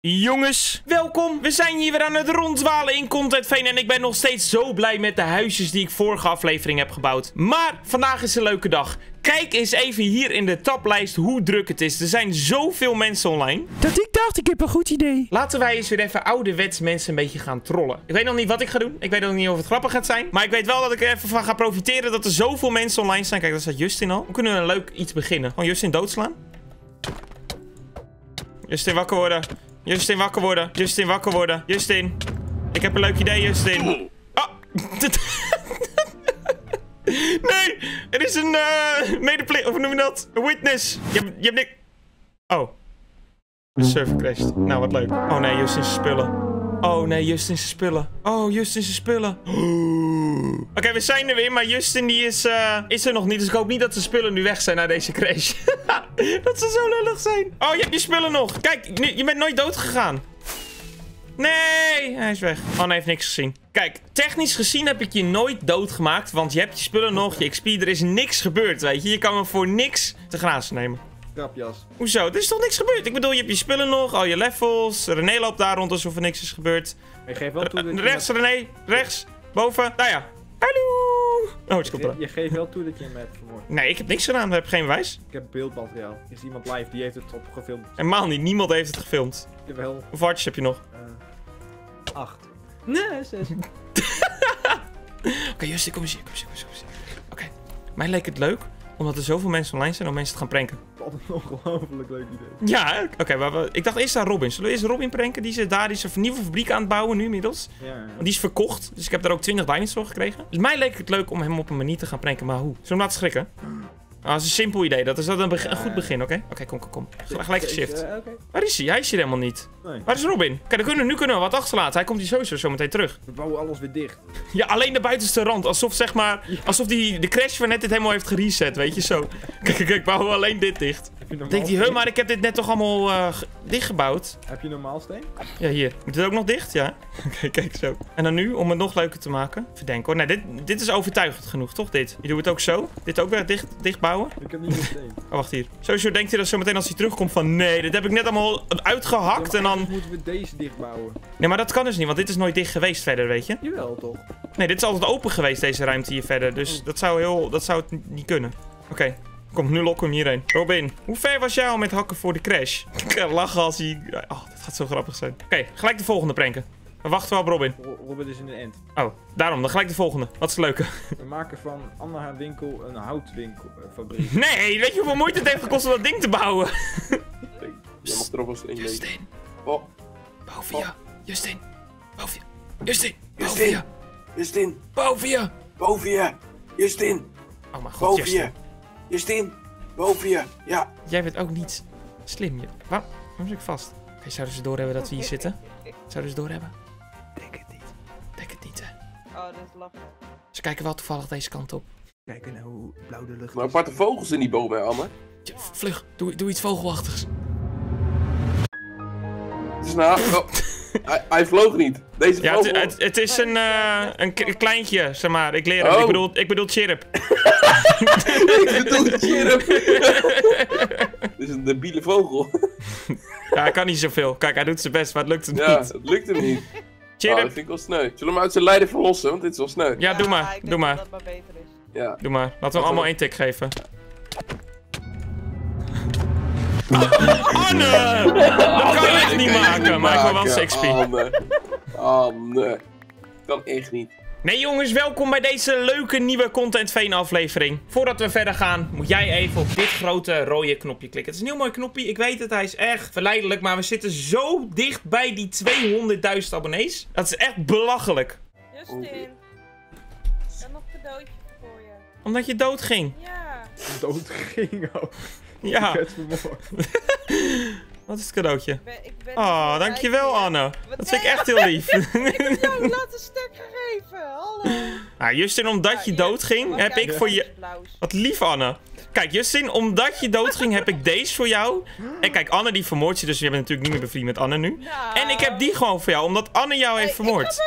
Jongens, welkom. We zijn hier weer aan het ronddwalen in Content Veen en ik ben nog steeds zo blij met de huisjes die ik vorige aflevering heb gebouwd. Maar vandaag is een leuke dag. Kijk eens even hier in de taplijst hoe druk het is. Er zijn zoveel mensen online. Dat ik dacht, ik heb een goed idee. Laten wij eens weer even ouderwets mensen een beetje gaan trollen. Ik weet nog niet wat ik ga doen. Ik weet nog niet of het grappig gaat zijn. Maar ik weet wel dat ik er even van ga profiteren dat er zoveel mensen online zijn. Kijk, daar staat Justin al. We kunnen een leuk iets beginnen. Gewoon Justin doodslaan. Justin wakker worden. Justin wakker worden. Justin wakker worden. Justin. Ik heb een leuk idee, Justin. Oh. nee, er is een uh, medeplicht. Of noem je dat? Een witness. Je hebt, je hebt niks. Oh. De server crasht. Nou, wat leuk. Oh nee, Justin zijn spullen. Oh nee, Justin zijn spullen. Oh, Justin zijn spullen. Oké, we zijn er weer, maar Justin die is, uh, is er nog niet. Dus ik hoop niet dat de spullen nu weg zijn na deze crash. dat ze zo lullig zijn. Oh, je hebt je spullen nog. Kijk, nu, je bent nooit dood gegaan. Nee, hij is weg. Oh, hij heeft niks gezien. Kijk, technisch gezien heb ik je nooit doodgemaakt. Want je hebt je spullen nog, je XP, er is niks gebeurd, weet je. Je kan me voor niks te grazen nemen. Grapjas. Hoezo? Er is toch niks gebeurd? Ik bedoel, je hebt je spullen nog, al je levels. René loopt daar rond alsof er niks is gebeurd. Ik geef wel toe dat Rechts, René. Rechts. Boven. Nou ja. Hallo. Oh, het komt je geeft wel toe dat je hem hebt vermoord. Nee, ik heb niks gedaan. We hebben geen bewijs. Ik heb beeldmateriaal. Er is iemand live, die heeft het opgefilmd. Helemaal niet. Niemand heeft het gefilmd. Jawel. Hoeveel hartjes heb je nog? eh acht. Nee, zes. Oké, Justin, kom eens hier. Kom eens hier, kom eens hier, kom eens hier. Oké. Mij leek het leuk, omdat er zoveel mensen online zijn om mensen te gaan pranken. Wat een ongelooflijk leuk idee. Ja, oké. we- ik dacht eerst aan Robin. Zullen we eerst Robin pranken? Die is daar, die is een nieuwe fabriek aan het bouwen nu inmiddels. Ja, ja. Want die is verkocht, dus ik heb daar ook 20 diamonds voor gekregen. Dus mij leek het leuk om hem op een manier te gaan pranken, maar hoe? Zullen we hem laten schrikken? Ah, dat is een simpel idee. Dat is dat een, goed begin, oké? Oké, kom, kom, kom. Gel- Gelijk geshift. eh. Waar is hij? Hij is hier helemaal niet. Nee. Waar is Robin? Kijk, dan kunnen, we- nu kunnen we wat achterlaten. Hij komt hier sowieso zo meteen terug. We bouwen alles weer dicht. Ja, alleen de buitenste rand. Alsof, zeg maar, alsof die, de crash van net dit helemaal heeft gereset, weet je, zo. Kijk, kijk, kijk, bouwen we alleen dit dicht. Denkt hij, steen? maar ik heb dit net toch allemaal eh, ge- dichtgebouwd? Heb je normaal steen? Ja, hier. Moet dit ook nog dicht? Ja. Kijk, kijk zo. En dan nu, om het nog leuker te maken. Even denken hoor. Nee, dit, dit is overtuigend genoeg, toch? Dit. Je doet het ook zo. Dit ook weer dicht, dicht bouwen. Ik heb niet meer steen. Oh, wacht hier. Sowieso denkt hij dat zometeen als hij terugkomt van... Nee, dit heb ik net allemaal uitgehakt en dan... moeten we deze dicht bouwen. Nee, maar dat kan dus niet, want dit is nooit dicht geweest verder, weet je? Jawel, toch? Nee, dit is altijd open geweest, deze ruimte hier verder. Dus dat zou heel... Dat zou het niet kunnen. Oké. Kom, nu lokken we hem hierheen. Robin, hoe ver was jij al met hakken voor de crash? Ik ga lachen als hij... Oh, dat gaat zo grappig zijn. Oké, gelijk de volgende pranken. We wachten wel op Robin. Ro- Robin is in de end. Oh, daarom. Dan gelijk de volgende. Wat is het leuke? We maken van Anna haar winkel een houtwinkelfabriek. Nee, weet je hoeveel moeite het heeft gekost om dat ding te bouwen? Je mag er in lezen. Justin, Oh, boven je. Justin, je. Justin, boven Justin. je. Justin, Boven je. boven je. Justin, Oh mijn god, boven Justin. Je. Justin, boven je. Ja, Jij bent ook niet slim. Je... Waar... Waarom zit ik vast? Zouden ze doorhebben dat we hier zitten? Zouden ze doorhebben? Denk het niet. Denk het niet, hè. Oh, dat is lachen. Ze kijken wel toevallig deze kant op. Kijken nou hoe blauw de lucht maar aparte vogels in die bomen, Anne. Tja, Vlug, doe, doe iets vogelachtigs. Het is nou... Oh. hij, hij vloog niet. Deze Ja, het, het, het is een, eh, een kleintje, zeg maar. Ik leer hem. Oh. Ik, bedoel, ik bedoel chirp. Ik bedoel, chirp. Dit is een debiele vogel. Ja, hij kan niet zoveel. Kijk, hij doet zijn best, maar het lukt hem Ja, niet. het lukt hem niet. Oh, dat Chirp. vind ik wel sneu. Zullen we hem uit zijn lijden verlossen? Want dit is wel sneu. Ja, doe maar. ik denk Doe maar. Dat dat maar beter is. Ja. Doe maar. Laten we hem allemaal één tik geven. Dat kan je echt niet maken, maar ik wil wel 6 XP. Oh, nee. Oh, nee. Kan echt niet. Nee jongens, welkom bij deze leuke nieuwe Content Veen aflevering. Voordat we verder gaan, moet jij even op dit grote rode knopje klikken. Het is een heel mooi knopje, ik weet het, hij is echt verleidelijk, maar we zitten zo dicht bij die 200.000 abonnees. Dat is echt belachelijk. Justin, ik heb nog een cadeautje voor je. Omdat je dood ging. Ja. dood ging ook. Ja, vermoord. wat is het cadeautje? Ik ben, ik ben Oh, dankjewel Anne. Wat Dat vind ik echt heel lief. Ik heb jou laat een stuk gegeven. Hallo. nou, Justin, omdat je dood ging, heb ik voor je... Wat lief, Anne. Kijk, Justin, omdat je doodging, heb ik deze voor jou. En kijk, Anne die vermoordt je, dus je bent natuurlijk niet meer bevriend met Anne nu. En ik heb die gewoon voor jou, omdat Anne jou heeft vermoord.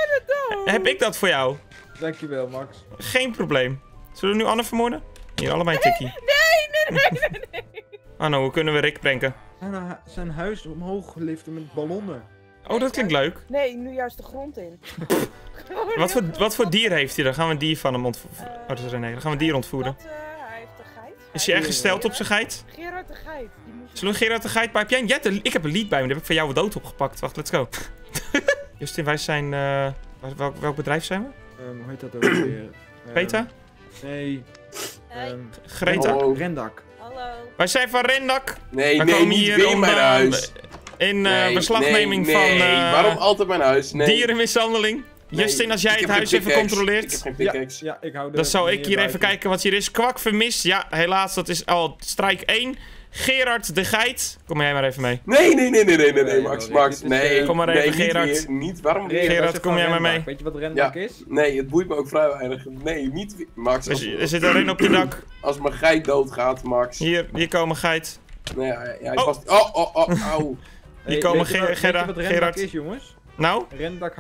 Heb ik dat voor jou? Dankjewel, Max. Geen probleem. Zullen we nu Anne vermoorden? Hier, allebei een tikkie. Nee, nee, nee, nee, nee. Anne, hoe kunnen we Rick pranken? Zijn, hu- zijn huis omhoog liften met ballonnen. Oh, dat klinkt leuk. Nee, nu juist de grond in. Wat voor, wat voor dier heeft hij? Dan gaan we een dier van hem ontvoeren. Oh, dat is René. Dan gaan we een dier ontvoeren. Dat, eh, hij heeft een geit. Is hij echt gesteld op zijn geit? Gerard de geit. Die Zullen we Gerard de geit bij? Heb jij een jet? Ik heb een lied bij me. Die heb ik van jou dood opgepakt. Wacht, let's go. Justin, wij zijn... eh, welk, welk bedrijf zijn we? Ehm, hoe heet dat ook weer? Ehm, Peta? Nee. Hey, ehm, Greta? Rendak. Hallo. Wij zijn van Rendak. Nee, nee, komen niet hier weer om, mijn eh, huis. In eh, Nee, beslagneming nee, van nee. eh, Waarom altijd mijn huis? Nee. dierenmishandeling. Nee, Justin, als jij ik het huis even controleert... Ik heb geen Ja, pickaxe. ja, ik hou de Dan zou ik hier even kijken wat hier is. Kwak vermist. Ja, helaas, dat is al strijk 1. Gerard de Geit. Kom jij maar even mee. Nee, nee, nee, nee, nee, nee, nee, Max, Max, nee. eh, Kom maar nee, even, niet Gerard. weer, Niet, waarom weer? Gerard, kom jij maar mee. Weet je wat Rendak Ja. is? Nee, het boeit me ook vrij weinig. Nee, niet weer. Max, Er, als, er zit er een op je dak. als mijn geit doodgaat, Max. Hier, hier komen Geit. Nee, hij, hij Oh. past... Oh, oh, oh, auw. Hey, komen weet je Ger- wat- weet je Gerda- wat Rendak Gerard. is, jongens? Nou? Rendak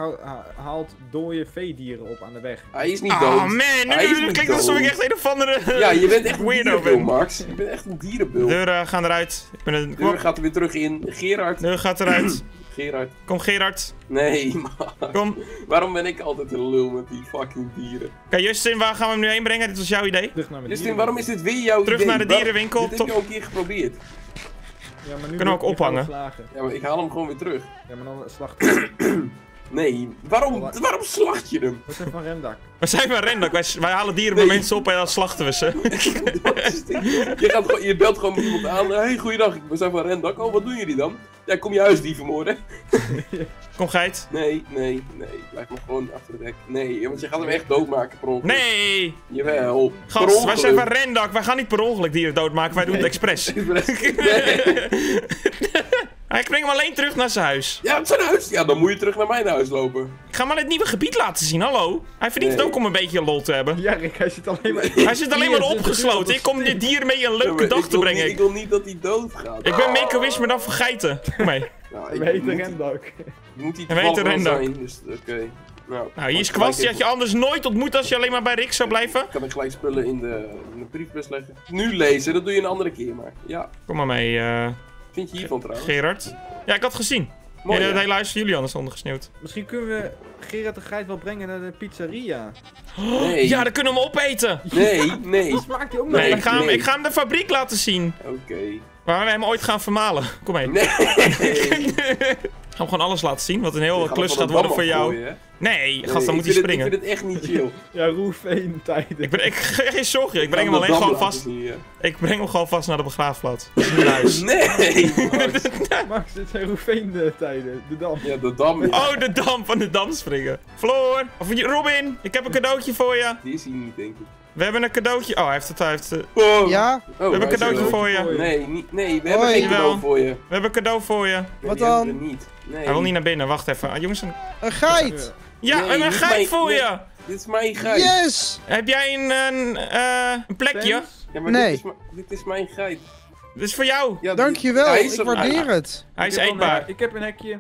haalt dode veedieren op aan de weg. Hij is niet Oh dood. man, nu niet klinkt alsof ik echt een of andere Ja, je bent echt een weirdo dierenbul, ben. Max. Je bent echt een dierenbul. De Deuren gaan eruit. Ik ben een... deur gaat er weer terug in. Gerard. Deur gaat eruit. Gerard. Kom Gerard. Nee, man. Kom. Waarom ben ik altijd een lul met die fucking dieren? Kijk Justin, waar gaan we hem nu heen brengen? Dit was jouw idee. Terug naar Justin, waarom is dit weer jouw Terug idee? naar de dierenwinkel. Dit heb je al een keer geprobeerd. Ja, maar nu Kunnen we ook ophangen? Ja, maar ik haal hem gewoon weer terug. Ja, maar dan slacht Nee, waarom, waarom slacht je hem? Wat is van Rendak? We zijn van Rendak. Wij, wij halen dieren Nee. bij mensen op en dan slachten we ze. Je, gaat gewoon, je belt gewoon met iemand aan. Hé, hey, goeiedag, we zijn van Rendak. Oh, wat doen jullie dan? Ja, kom je huisdief vermoorden? Kom Geit. Nee, nee, nee. Blijf maar gewoon achter het hek. Nee, want je gaat hem echt doodmaken per ongeluk. Nee! Jawel. Per Gast, wij zijn van Rendak. Wij gaan niet per ongeluk dieren doodmaken. Wij doen het expres. Nee. Ik breng hem alleen terug naar zijn huis. Ja, het is zijn huis. Ja, dan moet je terug naar mijn huis lopen. Ik ga hem al het nieuwe gebied laten zien. Hallo. Hij verdient het ook om een beetje lol te hebben. Ja, Rick, hij zit alleen maar... Hij zit alleen maar 24 uur opgesloten. op Ik kom dit dier mee een leuke maar dag ik te brengen. Niet, ik Ik, wil niet dat hij doodgaat. ik ben make-a-wish, maar dan voor geiten. Kom mee. Nou, We heten moet, Rendak. moet hij toevallig zijn, dus oké. Nou, Nou, hier is kwast. Die had je anders nooit ontmoet als je alleen maar bij Rick zou blijven. Kan ik gelijk spullen in de, in de briefbus leggen. Nu lezen, dat doe je een andere keer maar. Ja, Kom maar mee, eh, vind je hiervan trouwens? Gerard. Ja, ik had gezien. Mooi, Nee, de hele huis van Julian is ondergesneeuwd. Misschien kunnen we Gerard de Geit wel brengen naar de pizzeria. Nee, Ja, dan kunnen we hem opeten. nee, nee. Die smaakt hij ook nog Nee, ik ga, hem, Nee. ik ga hem de fabriek laten zien. Oké. Waar we hem ooit gaan vermalen. Kom mee. Nee. Ik ga hem gewoon alles laten zien. Wat een heel klus gaat worden voor jou. Nee, Nee, gast, dan moet hij het- springen. Ik vind het echt niet chill. Ja, Roefveen tijden. Ik, ben, ik geen zorgen, ik breng hem alleen gewoon vast. laten zien, ja. Ik breng hem gewoon vast naar de begraafplaats. Nee! Max. Max, dit zijn Roefveen tijden. De dam. Ja, de dam. Oh, de dam van de dam springen. Floor, of Robin, ik heb een cadeautje voor je. Die is hij niet, denk ik. We hebben een cadeautje. Oh, hij heeft het. Hij heeft, het. Oh. Ja? Oh, we hebben een cadeautje voor je. Nee, niet, nee, we hebben Hoi. geen cadeau voor je. We hebben een cadeau voor je. Nee, Wat dan? niet. Nee. Hij wil niet naar binnen. Wacht even. Ah, jongens, een... Een geit! Ja, Nee, een geit mijn- voor nee. je. Dit is mijn geit. Yes! Heb jij een, een, eh, een plekje? Ja, maar Nee. dit, is, mijn- dit is mijn geit. Dit is voor jou. Ja, Dankjewel, is ik er- waardeer het. Hij is eetbaar. Ik heb een hekje.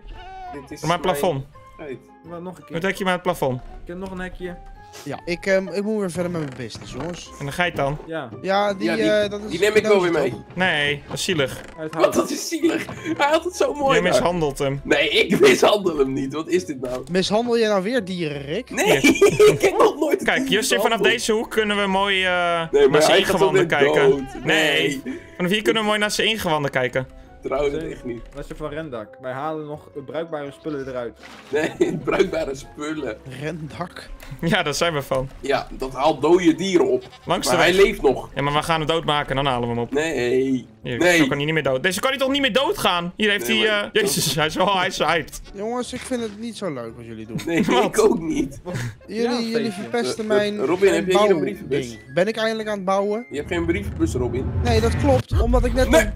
Dit is Voor mijn plafond. geit. Maar nog een keer. Wat heb je met het plafond? Ik heb nog een hekje. Ja, ik, ehm, ik moet weer verder met mijn business, jongens. En de geit dan? Ja, Ja, die, Ja, die- eh, dat is Die neem ik wel weer mee. Nee, dat is zielig. uit Wat, dat is zielig. Hij had het zo mooi Je daar. mishandelt hem. Nee, ik mishandel hem niet. Wat is dit nou? Mishandel je nou weer dieren, Rick? Nee, ik heb nog nooit Kijk, Justin, vanaf deze hoek kunnen we mooi eh, Nee, maar naar zijn ingewanden kijken. dood. Nee. Vanaf hier kunnen we mooi naar zijn ingewanden kijken. Trouwens, echt niet. Dat is van Rendak. Wij halen nog bruikbare spullen eruit. Nee, bruikbare spullen. Rendak. Ja, daar zijn we van. Ja, dat haalt dode dieren op. Langs de Maar hij weg. leeft nog. Ja, maar we gaan hem doodmaken en dan halen we hem op. Nee. Hier, Nee. Zo kan hij niet meer dood. Deze kan hij toch niet meer doodgaan? Hier heeft Nee, hij... maar- eh, Jezus, hij is wel hij is hyped. Jongens, ik vind het niet zo leuk wat jullie doen. Nee, Wat? ik ook niet. Jullie, Ja, jullie verpesten Eh, mijn, eh, Robin, heb jij hier een brievenbus? Ben ik eindelijk aan het bouwen? Je hebt geen brievenbus, Robin. Nee, dat klopt, omdat ik net... Nee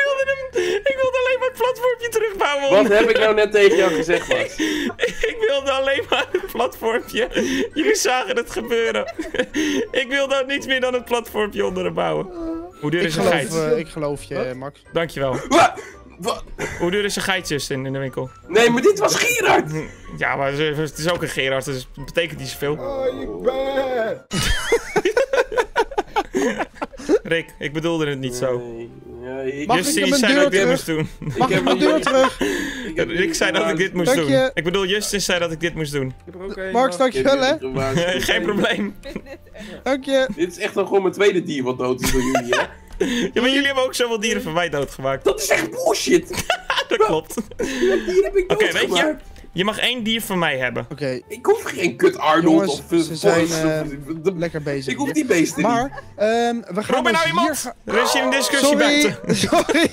wilde hem... Ik wilde alleen maar het Wat heb ik nou net tegen jou gezegd, Max? Ik wilde alleen maar het platformpje. Jullie zagen het gebeuren. ik wilde ook niets meer dan het platformpje onderbouwen. Hoe duur is een geloof, geit? eh, ik geloof je, Wat? Max. Dankjewel. Wat? Hoe duur is een geit, Justin, in de winkel? Nee, maar dit was Gerard. Ja, maar het is ook een Gerard, dus het betekent niet zoveel. Oh, ik ben... Rick, ik bedoelde het niet zo. Nee. Mag Justin zei dat ik dit moest doen. Mag ik mijn deur terug? ik heb Rick zei dat ik dit moest Dank doen. je. Ik bedoel, Justin zei dat ik dit moest doen. Heb. Marks, wacht. dankjewel hè. Geen probleem. Dank je. Dit is echt dan gewoon mijn tweede dier wat dood is door jullie, hè? Ja, maar jullie hebben ook zoveel dieren van mij doodgemaakt. Dat is echt bullshit! Dat klopt. Dat dier heb ik Oké, weet je. Je mag één dier van mij hebben. Oké, Ik hoef geen kut Arnold Jongens, of... ze zijn, eh, de- lekker bezig. Ik hoef die beesten niet. Maar, ehm we gaan Robin, dus hou je hier Er is hier een discussie Sorry, buiten. sorry.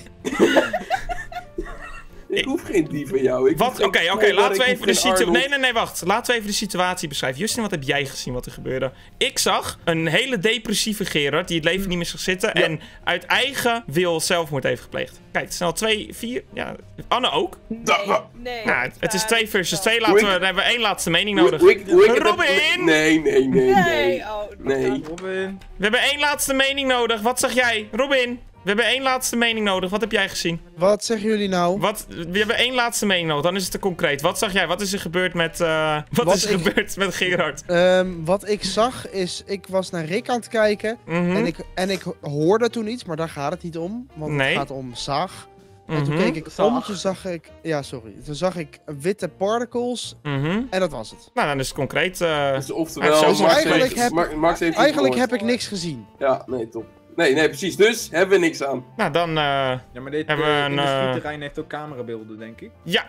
Ik hoef geen dier van jou. Oké, oké, laten we even de situatie... Nee, nee, nee, wacht. Laten we even de situatie beschrijven. Justin, wat heb jij gezien wat er gebeurde? Ik zag een hele depressieve Gerard die het leven niet meer zag zitten en uit eigen wil zelfmoord heeft gepleegd. Kijk, al twee, vier... Ja, Anne ook. Nee. Nou, het- het is eh, twee versus twee. Laten we, dan hebben we één laatste mening nodig. hoe ik- hoe ik het- Robin! Nee, nee, nee, nee. Nee, oh. Nee. Robin. We hebben één laatste mening nodig. Wat zag jij? Robin, hebben één laatste mening nodig. Wat heb jij gezien? Wat zeggen jullie nou? Wat, we hebben één laatste mening nodig, dan is het te concreet. Wat zag jij? Wat is er gebeurd met, eh, wat, Wat is er ik- gebeurd met Gerard? Ehm, wat ik zag is, ik was naar Rick aan het kijken Mhm, en, ik, en ik hoorde toen iets, maar daar gaat het niet om. Want Nee. het gaat om zaag. En toen mhm, keek ik om, toen zag ik, ja sorry, toen zag ik witte particles mhm. en dat was het. Nou, dan is het concreet. eh, Dus oftewel, zelfs eigenlijk heeft, heb- Eigenlijk heb ik niks gezien. Ja, nee, top. Nee, nee, precies. Dus hebben we niks aan. nou, dan, eh, Ja, maar dit Hebben we uh, een, eh, industrieterrein heeft ook camerabeelden, denk ik. ja,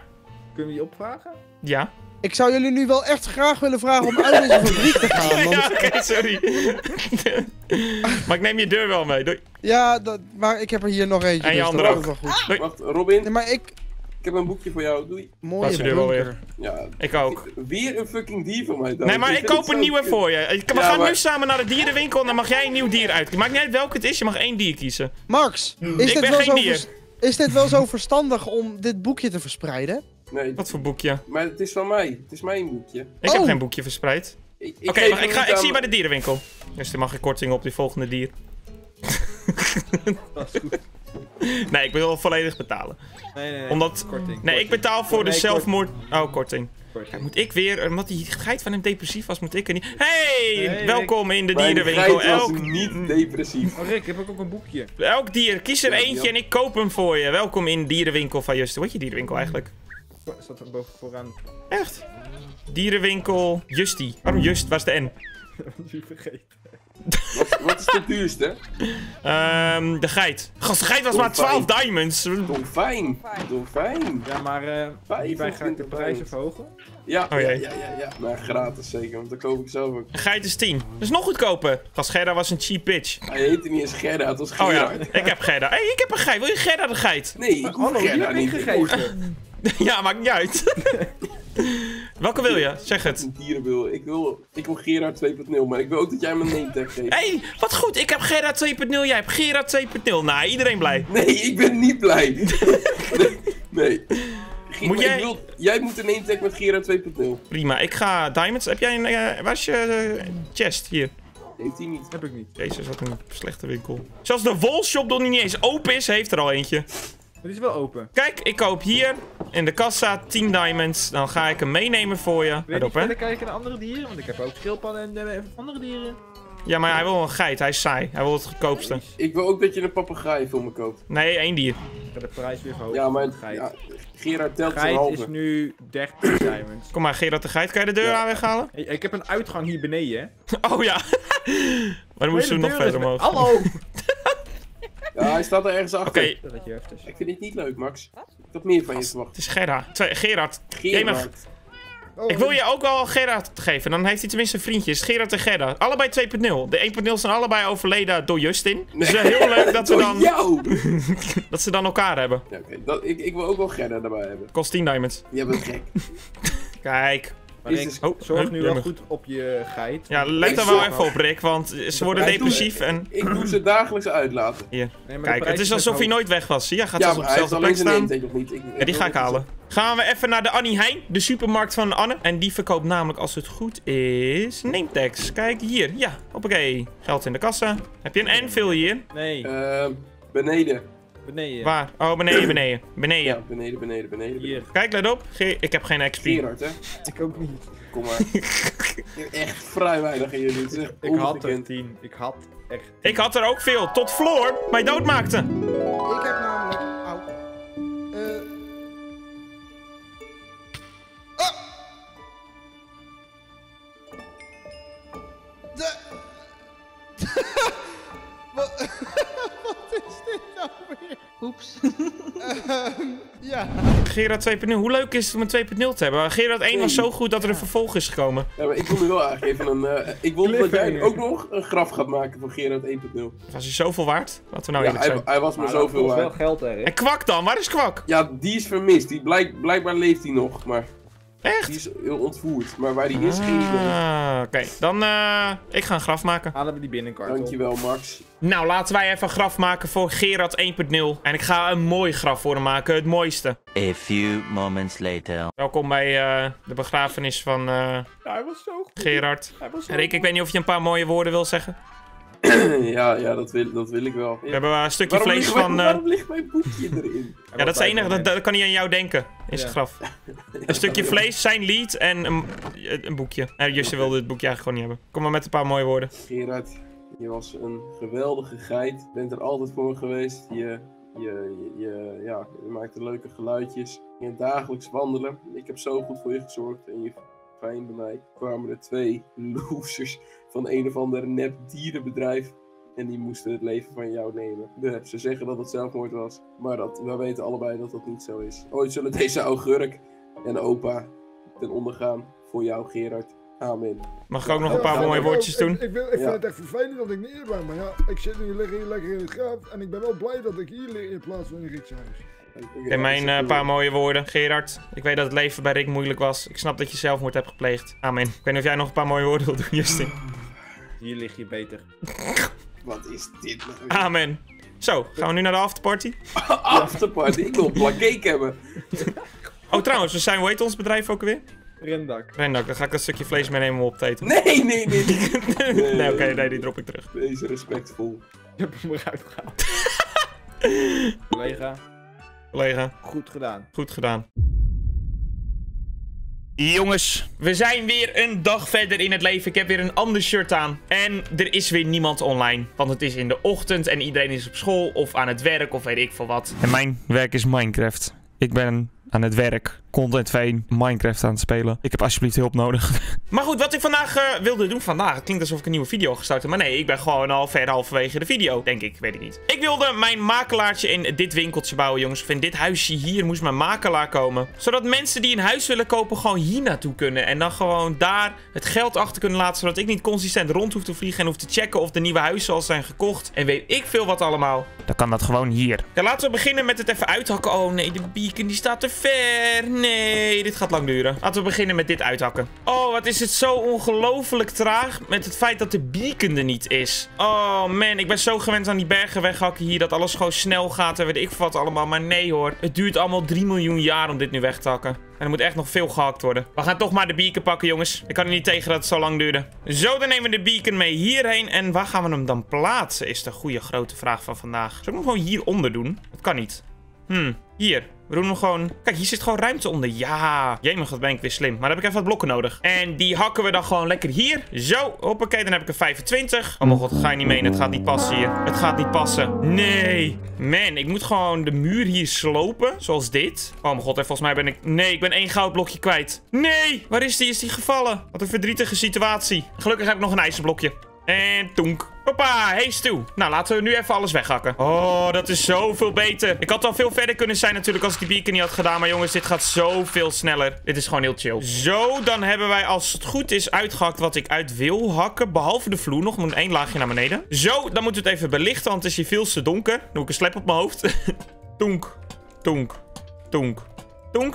Kunnen we die opvragen? ja. Ik zou jullie nu wel echt graag willen vragen om uit deze fabriek te gaan. Want, ja, oké, sorry. maar ik neem je deur wel mee. Doei. ja, dat, maar ik heb er hier nog eentje. En je dus andere dat ook. is wel goed. Wacht, Robin, Nee, maar ik, ik heb een boekje voor jou. Doei. Mooie je er wel bunker. Ja, Ik ook. weer een fucking dier van mij. dan. Nee, maar ik koop een nieuwe kut. voor je. We Ja, gaan nu maar- samen naar de dierenwinkel en dan mag jij een nieuw dier uit. Maakt niet uit welke het is, je mag één dier kiezen. Max, is Ik dit, ben wel geen zo dier. is dit wel zo verstandig om dit boekje te verspreiden? Nee, Wat voor boekje? maar het is van mij. Het is mijn boekje. Ik heb Oh. geen boekje verspreid. Ik, ik Oké, wacht, ik, ga, ik zie je bij de dierenwinkel. Dus dan mag ik korting op die volgende dier. Dat is goed. Nee, ik wil volledig betalen. Nee, nee, nee. Omdat- Korting. Nee, ik betaal voor de zelfmoord... Oh, korting. korting. Ja, moet ik weer... Omdat die geit van hem depressief was, moet ik er niet... Hey, Nee, welkom in de Mijn dierenwinkel. Elk, niet depressief. Oh Rick, heb ik ook een boekje. elk dier, kies er Ja, eentje ja. en ik koop hem voor je. Welkom in de dierenwinkel van Justin. Wat is je dierenwinkel eigenlijk? Staat er boven vooraan. Echt? Dierenwinkel Justy. Waarom Just? Waar is de N? Dat vergeten. Wat, wat is de duurste? Ehm, de geit. Gast, de geit was maar 12 diamonds. Dolfijn. Dolfijn. Ja, maar eh Vijf hierbij ga ik de prijzen verhogen. Ja, Oh, ja, ja, ja, ja. Maar gratis zeker, want dan koop ik zelf ook. Een geit is 10. Dat is nog goedkoper. Gast, Gerda was een cheap bitch. Hij heette niet eens Gerda, het was Oh ja, ik heb Gerda. Hé, hey, ik heb een geit. Wil je Gerda de geit? Nee, ik hoef Hallo, die Gerda heb niet. gegeven. ja, maakt niet uit. Welke wil je? Zeg het. een dierenwil. Ik wil, ik wil Gerard 2.0, maar ik wil ook dat jij me een name tag geeft. Hé, hey, wat goed. Ik heb Gerda 2.0. Jij hebt Gerda 2.0. Nou, iedereen blij. Nee, ik ben niet blij. nee. Moet jij- wil, jij moet een name tag met Gerard 2.0. Prima. Ik ga diamonds. Heb jij een... eh, waar is je eh, chest? Hier. Heeft hij niet. Heb ik niet. Jezus, wat een slechte winkel. Zelfs de wolshop nog niet eens open is, heeft er al eentje. Maar die is wel open. Kijk, ik koop hier in de kassa 10 diamonds. Dan ga ik hem meenemen voor je. Wil je op, hè? verder kijken naar andere dieren? Want ik heb ook schildpadden en eh, andere dieren. Ja, maar hij wil een geit. Hij is saai. Hij wil het goedkoopste. Ik wil ook dat je een papegaai voor me koopt. Nee, één dier. Ik ga de prijs weer verhogen. Ja, maar Geit. ja, Gerard telt Geit halve. is nu 30 diamonds. Kom maar, Gerard de Geit. Kan je de deur Ja. aan weghalen? Hey, ik heb een uitgang hier beneden, hè. Oh ja. maar dan moesten we nog verder omhoog. Hallo! Ja, hij staat er ergens Oké, achter. Je dus. Ik vind dit niet leuk, Max. Ik had meer van je verwacht. het is Gerard. Twee, Gerard. Gerard. Oh, Ik wil je ook wel Gerard geven. Dan heeft hij tenminste vriendjes. Gerard en Gerda. Allebei 2.0. De 1.0 zijn allebei overleden door Justin. Dus het is wel heel leuk dat, we Door dan, jou! dat ze dan elkaar hebben. Ja, oké. Dat- ik, ik wil ook wel Gerda erbij hebben. Kost 10 diamonds. Jij bent gek. Kijk. Maar Is dus- Oh, zorg nu wel goed op je geit. Ja, let er wel even op, Rick. Want ze worden depressief en... Ik doe ze dagelijks uitlaten. Hier. Nee, Kijk, het is alsof hij nooit weg was. Zie je, hij gaat Ja, op dezelfde alleen plek staan. niet. Ik, Ja, die ga ik halen. Gaan we even naar de Annie Heijn, de supermarkt van Anne. En die verkoopt namelijk, als het goed is, nametags. Kijk hier, ja, hoppakee. Geld in de kassa. Heb je een Enfield hier? Nee, Eh, beneden. Beneden. Waar? Oh, beneden, beneden. Beneden. Ja, beneden, beneden, beneden. Hier. Kijk, let op. Ge- ik heb geen XP. Gerard, hè? Ik ook niet. Kom maar. Je hebt echt vrij weinig in jullie. Ik had er. 10. Ik had echt. Ik had er ook veel, tot Floor mij doodmaakte. Ik heb Gerard 2.0, hoe leuk is het om een 2.0 te hebben? Gerard 1 was zo goed dat er een vervolg is gekomen. Ja, maar ik wil nu wel eigenlijk even een... eh, ik wil dat jij ook nog een graf gaat maken voor Gerard 1.0. Was hij zoveel waard? Laten we nou ja, hij, zijn. hij was me Maar zoveel kost wel waard. geld, hè? En? Kwak dan? Waar is Kwak? Ja, die is vermist. Die blijk, blijkbaar leeft hij nog, maar die Echt? is heel ontvoerd. Maar waar die is, geen idee. Ah, Oké, dan eh ik ga een graf maken. Halen we die binnenkort op. Dankjewel, Max. Nou, laten wij even een graf maken voor Gerard 1.0. En ik ga een mooi graf voor hem maken, het mooiste. A few moments later. Welkom bij eh, de begrafenis van eh, Ja, hij was zo goed. Gerard. Hij was zo Rick, ik weet niet of je een paar mooie woorden wil zeggen. ja, ja dat, wil, dat wil ik wel. We hebben een stukje waarom, vlees mijn, van... eh, waarom ligt mijn boekje erin? ja, dat is het enige, dat, dat kan hij aan jou denken. In zijn Ja. graf. Een stukje vlees, zijn lied en een, een boekje. Eh, Justin wilde het boekje eigenlijk gewoon niet hebben. Kom maar met een paar mooie woorden. Gerard, je was een geweldige geit. Je bent er altijd voor geweest. Je, je, je, je- ja, je maakte leuke geluidjes. Je ging dagelijks wandelen. Ik heb zo goed voor je gezorgd en je fijn bij mij. kwamen er twee losers van een of ander nep dierenbedrijf. En die moesten het leven van jou nemen. Ja, ze zeggen dat het zelfmoord was. Maar dat, we weten allebei dat dat niet zo is. Ooit zullen deze augurk en opa ten onder gaan. Voor jou, Gerard. Amen. Mag ik ook nog een paar ja, mooie woordjes ik, doen? Ik, wil- ik vind Ja. het echt vervelend dat ik niet hier ben, maar ja, ik zit nu lekker, hier lekker in het graf en ik ben wel blij dat ik hier lig in plaats van in Rick's huis. En mijn eh, paar mooie woorden. Gerard, ik weet dat het leven bij Rick moeilijk was. Ik snap dat je zelfmoord hebt gepleegd. Amen. Ik weet niet of jij nog een paar mooie woorden wil doen, Justin. Hier lig je beter. Wat is dit nou? Amen. Zo, gaan we nu naar de afterparty? Afterparty, ik wil een plak cake hebben. Oh, trouwens, we zijn, hoe heet ons bedrijf ook alweer? Rendak. Rendak, dan ga ik een stukje vlees meenemen om op te eten. Nee, nee, nee. nee. nee, oké, nee, die drop ik terug. Wees respectvol. Je hebt hem eruit gehaald. Collega, Collega, goed gedaan. goed gedaan. Jongens, we zijn weer een dag verder in het leven. Ik heb weer een ander shirt aan. En er is weer niemand online. Want het is in de ochtend en iedereen is op school of aan het werk of weet ik veel wat. En mijn werk is Minecraft. Ik ben aan het werk. Content Veen, Minecraft aan het spelen. Ik heb alsjeblieft hulp nodig. maar goed, wat ik vandaag eh, wilde doen vandaag. Het klinkt alsof ik een nieuwe video ga starten. Maar nee, ik ben gewoon al ver halverwege de video. Denk ik, weet ik niet. Ik wilde mijn makelaartje in dit winkeltje bouwen, jongens. Of in dit huisje hier moest mijn makelaar komen. Zodat mensen die een huis willen kopen gewoon hier naartoe kunnen. En dan gewoon daar het geld achter kunnen laten. Zodat ik niet consistent rond hoef te vliegen. En hoef te checken of de nieuwe huizen al zijn gekocht. En weet ik veel wat allemaal. Dan kan dat gewoon hier. Ja, laten we beginnen met het even uithakken. Oh nee, de beacon die staat te ver. Nee, dit gaat lang duren. Laten we beginnen met dit uithakken. Oh, wat is het zo ongelooflijk traag met het feit dat de beacon er niet is. Oh man, ik ben zo gewend aan die bergen weghakken hier. Dat alles gewoon snel gaat en weet ik wat allemaal. Maar nee hoor, het duurt allemaal 3 miljoen jaar om dit nu weg te hakken. En er moet echt nog veel gehakt worden. We gaan toch maar de beacon pakken, jongens. Ik kan er niet tegen dat het zo lang duurde. Zo, dan nemen we de beacon mee hierheen. En waar gaan we hem dan plaatsen, is de goede grote vraag van vandaag. Zullen we hem gewoon hieronder doen? Dat kan niet. Hm, hier. We doen hem gewoon... Kijk, hier zit gewoon ruimte onder. Ja. Jemig, wat ben ik weer slim. Maar dan heb ik even wat blokken nodig. En die hakken we dan gewoon lekker hier. Zo. Hoppakee, dan heb ik een 25. Oh mijn god, ga je niet mee. Het gaat niet passen hier. Het gaat niet passen. Nee. Man, ik moet gewoon de muur hier slopen. Zoals dit. Oh mijn god, en volgens mij ben ik... Nee, ik ben één goudblokje kwijt. Nee. Waar is die? Is die gevallen? Wat een verdrietige situatie. Gelukkig heb ik nog een ijzerblokje. En tonk. Hoppa, hey Stu. Nou, laten we nu even alles weghakken. Oh, dat is zoveel beter. Ik had al veel verder kunnen zijn natuurlijk als ik die beacon niet had gedaan. Maar jongens, dit gaat zoveel sneller. Dit is gewoon heel chill. Zo, dan hebben wij als het goed is uitgehakt wat ik uit wil hakken. Behalve de vloer nog. Moet één laagje naar beneden. Zo, dan moeten we het even belichten, want het is hier veel te donker. Doe ik een slap op mijn hoofd. tonk, tonk, tonk.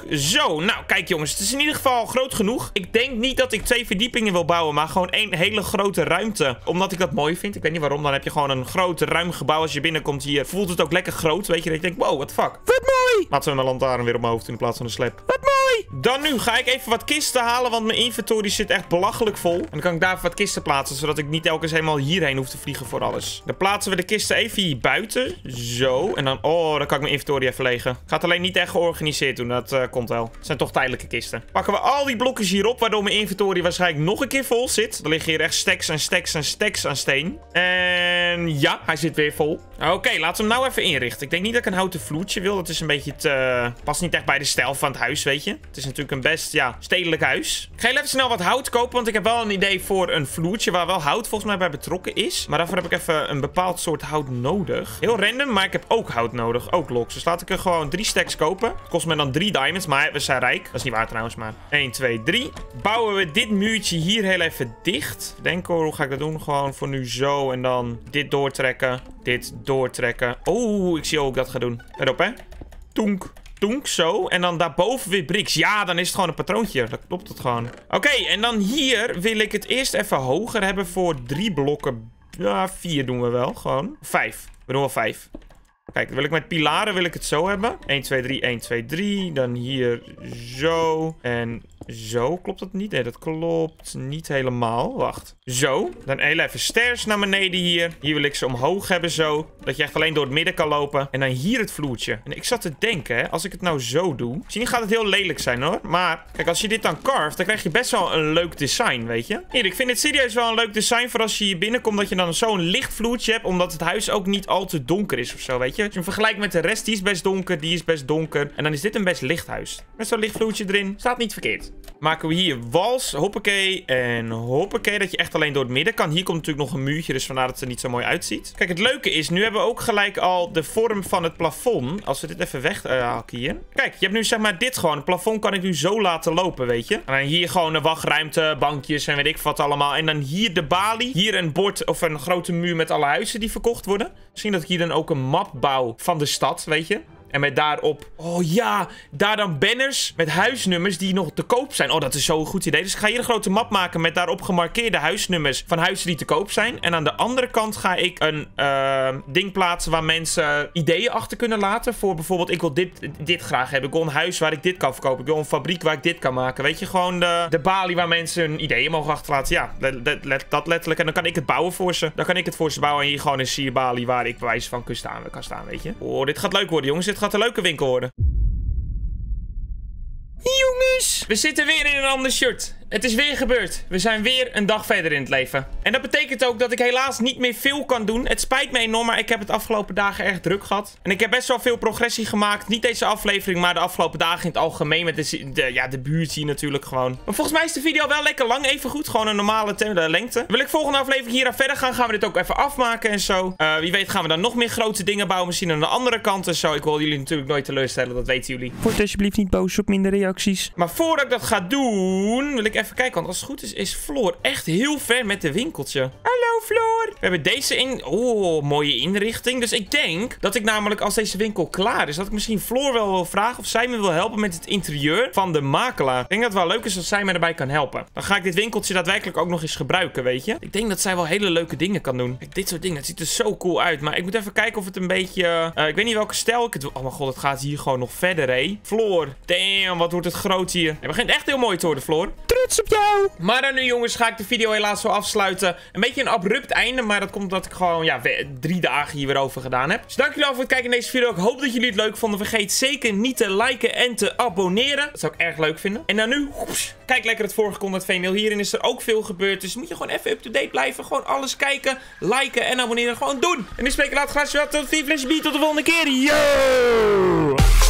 Zo, nou kijk jongens, het is in ieder geval groot genoeg. Ik denk niet dat ik twee verdiepingen wil bouwen, maar gewoon één hele grote ruimte. Omdat ik dat mooi vind. Ik weet niet waarom, dan heb je gewoon een groot ruim gebouw. Als je binnenkomt hier, voelt het ook lekker groot. Weet je, dat je denkt, wow, what the fuck. Wat mooi! Laten we mijn lantaarn weer op mijn hoofd doen in plaats van een slap. Wat mooi! Dan nu ga ik even wat kisten halen, want mijn inventory zit echt belachelijk vol. En dan kan ik daar wat kisten plaatsen, zodat ik niet telkens helemaal hierheen hoef te vliegen voor alles. Dan plaatsen we de kisten even hier buiten. Zo. En dan, oh, dan kan ik mijn inventory even legen. Gaat alleen niet echt georganiseerd doen, dat eh, komt wel. Het zijn toch tijdelijke kisten. Pakken we al die blokjes hier op, waardoor mijn inventory waarschijnlijk nog een keer vol zit. Er liggen hier echt stacks en stacks en stacks aan steen. En ja, hij zit weer vol. Oké, laten we hem nou even inrichten. Ik denk niet dat ik een houten vloertje wil. Dat is een beetje te... Past niet echt bij de stijl van het huis, weet je. Het is natuurlijk een best, ja, stedelijk huis. Ik ga even snel wat hout kopen, want ik heb wel een idee voor een vloertje waar wel hout volgens mij bij betrokken is. Maar daarvoor heb ik even een bepaald soort hout nodig. Heel random, maar ik heb ook hout nodig. Ook loks. Dus laat ik er gewoon drie stacks kopen. Kost me dan drie diamonds, maar we zijn rijk. Dat is niet waar trouwens, maar 1, 2, 3. Bouwen we dit muurtje hier heel even dicht. Denk hoor, hoe ga ik dat doen? Gewoon voor nu zo en dan dit doortrekken. Dit doortrekken. Oeh, ik zie ook dat ga doen. Let op, hè. Toenk. Toenk, zo. En dan daarboven weer bricks. Ja, dan is het gewoon een patroontje. Dat klopt het gewoon. Oké, en dan hier wil ik het eerst even hoger hebben voor drie blokken. Ja, vier doen we wel, gewoon. Vijf. We doen wel vijf. Kijk, wil ik met pilaren wil ik het zo hebben. 1, 2, 3, 1, 2, 3. Dan hier zo. En zo. Klopt dat niet? Nee, dat klopt niet helemaal. Wacht. Zo. Dan heel even stairs naar beneden hier. Hier wil ik ze omhoog hebben zo. Dat je echt alleen door het midden kan lopen. En dan hier het vloertje. En ik zat te denken, hè, als ik het nou zo doe. Misschien gaat het heel lelijk zijn hoor. Maar kijk, als je dit dan carft, dan krijg je best wel een leuk design, weet je. Hier, ik vind het serieus wel een leuk design voor als je hier binnenkomt. Dat je dan zo'n licht vloertje hebt. Omdat het huis ook niet al te donker is of zo, weet je. Als je vergelijkt met de rest, die is best donker. Die is best donker. En dan is dit een best licht huis. Met zo'n licht vloertje erin. Staat niet verkeerd. Maken we hier wals, hoppakee en hoppakee. Dat je echt alleen door het midden kan. Hier komt natuurlijk nog een muurtje, dus vandaar dat het er niet zo mooi uitziet. Kijk, het leuke is, nu hebben we ook gelijk al de vorm van het plafond. Als we dit even weghakken hier. Kijk, je hebt nu zeg maar dit gewoon. Het plafond kan ik nu zo laten lopen, weet je. En dan hier gewoon een wachtruimte, bankjes en weet ik wat allemaal. En dan hier de balie. Hier een bord of een grote muur met alle huizen die verkocht worden. Misschien dat ik hier dan ook een map bouw van de stad, weet je. En met daarop, oh ja, daar dan banners met huisnummers die nog te koop zijn. Oh, dat is zo'n goed idee. Dus ik ga hier een grote map maken met daarop gemarkeerde huisnummers van huizen die te koop zijn. En aan de andere kant ga ik een uh, ding plaatsen waar mensen ideeën achter kunnen laten. Voor bijvoorbeeld, ik wil dit, dit graag hebben. Ik wil een huis waar ik dit kan verkopen. Ik wil een fabriek waar ik dit kan maken. Weet je, gewoon de, de balie waar mensen hun ideeën mogen achterlaten. Ja, dat letterlijk. En dan kan ik het bouwen voor ze. Dan kan ik het voor ze bouwen. En hier gewoon een sierbalie waar ik bewijs van kan staan, kan staan, weet je. Oh, dit gaat leuk worden, jongens. Dit gaat een leuke winkel worden. Jongens, we zitten weer in een ander shirt. Het is weer gebeurd. We zijn weer een dag verder in het leven. En dat betekent ook dat ik helaas niet meer veel kan doen. Het spijt me enorm, maar ik heb het afgelopen dagen erg druk gehad. En ik heb best wel veel progressie gemaakt. Niet deze aflevering, maar de afgelopen dagen in het algemeen. Met de, de ja, de buurt hier natuurlijk gewoon. Maar volgens mij is de video wel lekker lang. Even goed, gewoon een normale lengte. Wil ik volgende aflevering hier aan verder gaan, gaan we dit ook even afmaken en zo. Uh, wie weet gaan we dan nog meer grote dingen bouwen. Misschien aan de andere kant en zo. Ik wil jullie natuurlijk nooit teleurstellen, dat weten jullie. Word alsjeblieft niet boos op minder reacties. Maar voordat ik dat ga doen, wil ik even kijken. Want als het goed is, is Floor echt heel ver met de winkeltje. Hallo Floor. We hebben deze in... Oh, mooie inrichting. Dus ik denk dat ik namelijk als deze winkel klaar is, dat ik misschien Floor wel wil vragen of zij me wil helpen met het interieur van de makelaar. Ik denk dat het wel leuk is als zij me erbij kan helpen. Dan ga ik dit winkeltje daadwerkelijk ook nog eens gebruiken, weet je. Ik denk dat zij wel hele leuke dingen kan doen. Dit soort dingen, dat ziet er zo cool uit. Maar ik moet even kijken of het een beetje... Uh, ik weet niet welke stijl ik het... Oh mijn god, het gaat hier gewoon nog verder, hé. Floor. Damn, wat wordt het groot hier. Het begint echt heel mooi te worden, Floor. Maar dan nu, jongens, ga ik de video helaas zo afsluiten. Een beetje een abrupt einde, maar dat komt omdat ik gewoon, ja, drie dagen hier weer over gedaan heb. Dus dank jullie wel voor het kijken in deze video. Ik hoop dat jullie het leuk vonden. Vergeet zeker niet te liken en te abonneren. Dat zou ik erg leuk vinden. En dan nu, kijk lekker het vorige content VNL. Hierin is er ook veel gebeurd, dus moet je gewoon even up-to-date blijven. Gewoon alles kijken, liken en abonneren. Gewoon doen. En nu spreek ik later graag tot bier. Tot de volgende keer. Yo!